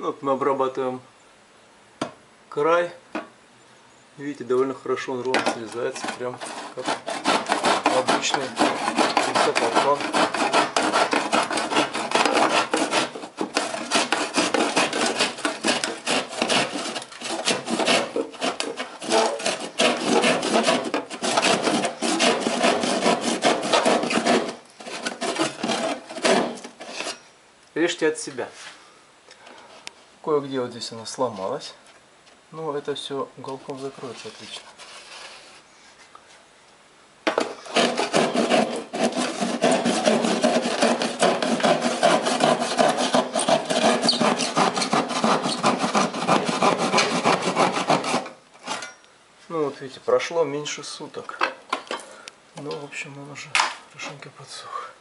Ну, Вот мы обрабатываем край. Видите, довольно хорошо он ровно срезается, прям как обычный гипсокартон. Режьте от себя. Кое-где вот здесь она сломалась. Но это все уголком закроется отлично. Ну вот видите, прошло меньше суток. Ну, в общем, он уже хорошенько подсох.